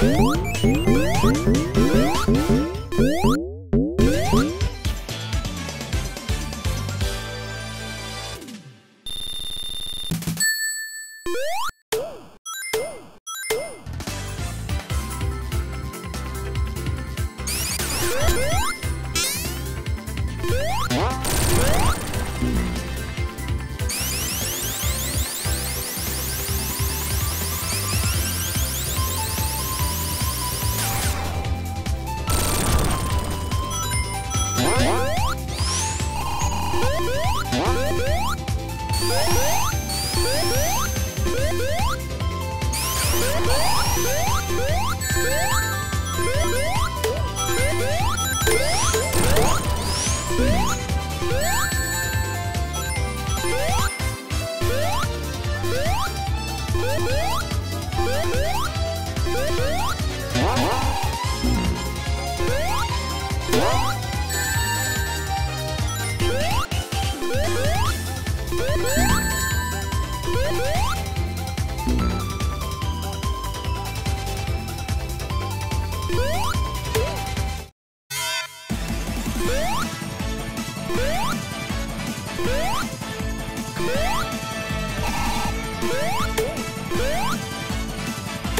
Thank you.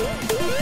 Woo!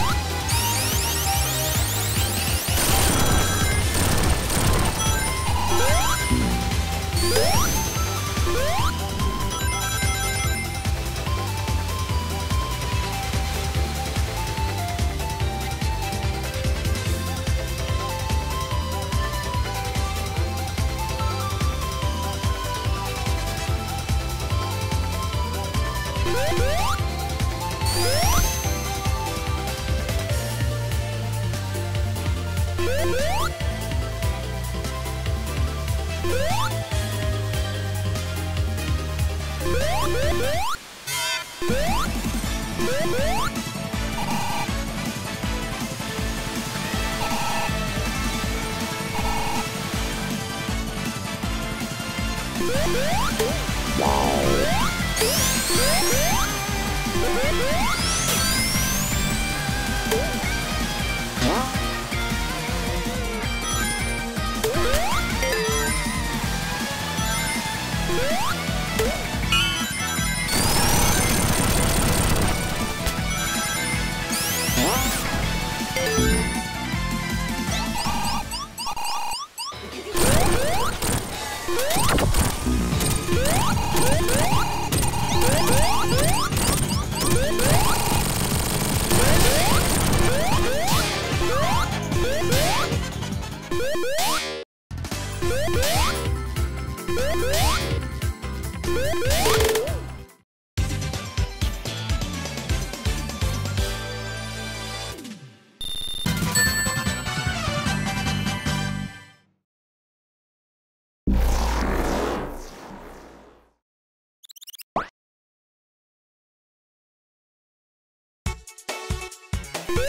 you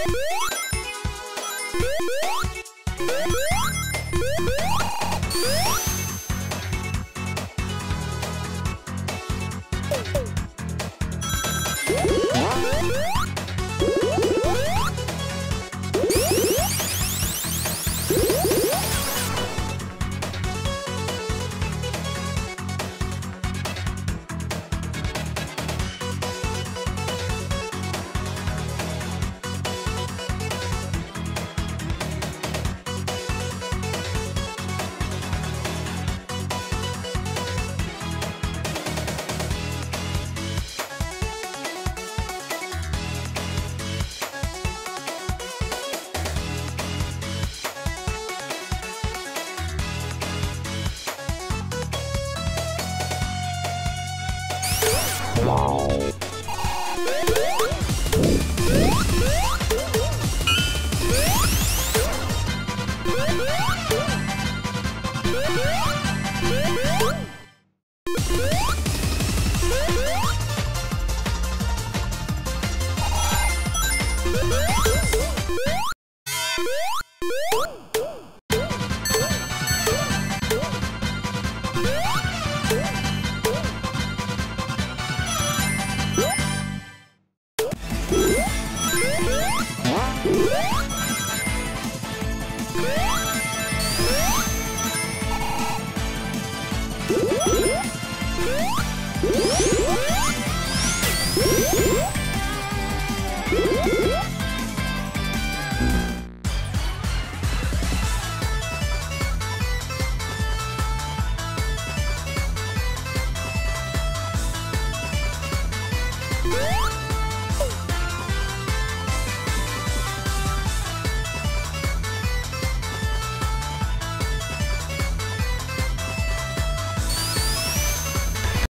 Woo! 哇哦 Woo!